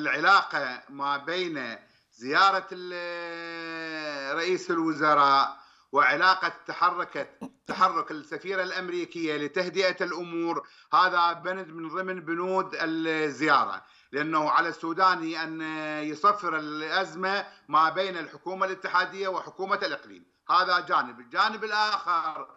العلاقة ما بين زيارة رئيس الوزراء وعلاقة تحركت تحرك السفيرة الأمريكية لتهدئة الأمور هذا بند من ضمن بنود الزيارة. لأنه على السوداني أن يصفر الأزمة ما بين الحكومة الاتحادية وحكومة الإقليم. هذا جانب. الجانب الآخر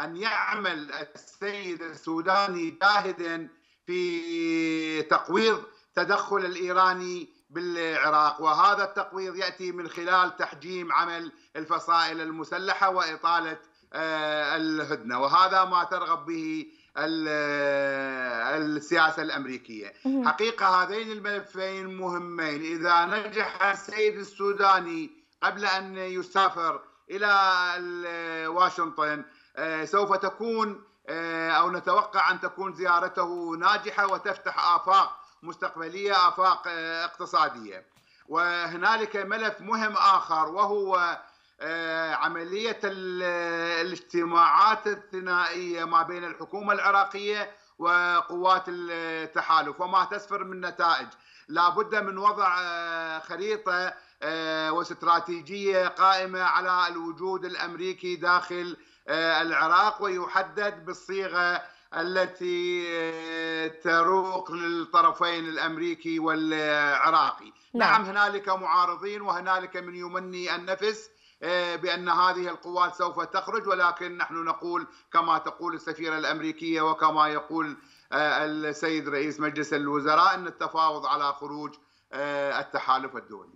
أن يعمل السيد السوداني جاهدا في تقويض تدخل الإيراني بالعراق وهذا التقويض يأتي من خلال تحجيم عمل الفصائل المسلحة وإطالة آه، الهدنة وهذا ما ترغب به السياسة الأمريكية. حقيقة هذين الملفين مهمين. إذا نجح السيد السوداني قبل أن يسافر إلى واشنطن آه، سوف تكون آه، أو نتوقع أن تكون زيارته ناجحة وتفتح آفاق مستقبلية آفاق آه، اقتصادية. وهنالك ملف مهم آخر وهو عملية الاجتماعات الثنائية ما بين الحكومة العراقية وقوات التحالف وما تسفر من نتائج. لا بد من وضع خريطة واستراتيجية قائمة على الوجود الأمريكي داخل آه، العراق ويحدد بالصيغة التي آه، تروق للطرفين الأمريكي والعراقي. نعم, نعم هنالك معارضين وهنالك من يمني النفس آه، بأن هذه القوات سوف تخرج ولكن نحن نقول كما تقول السفيرة الأمريكية وكما يقول السيد رئيس مجلس الوزراء إن التفاوض على خروج التحالف الدولي.